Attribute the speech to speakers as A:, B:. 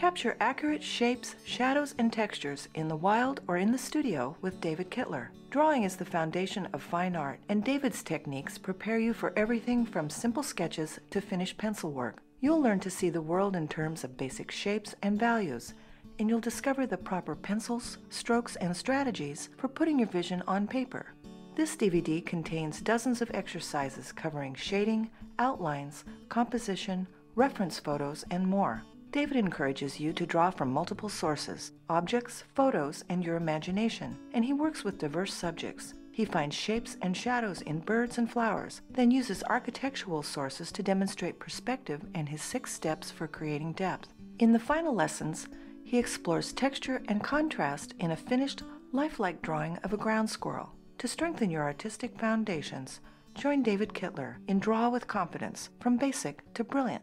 A: Capture accurate shapes, shadows, and textures in the wild or in the studio with David Kitler. Drawing is the foundation of fine art, and David's techniques prepare you for everything from simple sketches to finished pencil work. You'll learn to see the world in terms of basic shapes and values, and you'll discover the proper pencils, strokes, and strategies for putting your vision on paper. This DVD contains dozens of exercises covering shading, outlines, composition, reference photos, and more. David encourages you to draw from multiple sources objects, photos, and your imagination, and he works with diverse subjects. He finds shapes and shadows in birds and flowers, then uses architectural sources to demonstrate perspective and his six steps for creating depth. In the final lessons, he explores texture and contrast in a finished, lifelike drawing of a ground squirrel. To strengthen your artistic foundations, join David Kitler in Draw with Confidence From Basic to Brilliant.